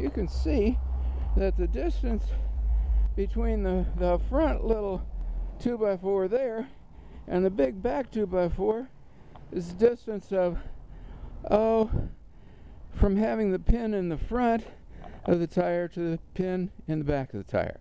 you can see that the distance between the, the front little 2x4 there and the big back 2x4 is a distance of, oh, from having the pin in the front of the tire to the pin in the back of the tire.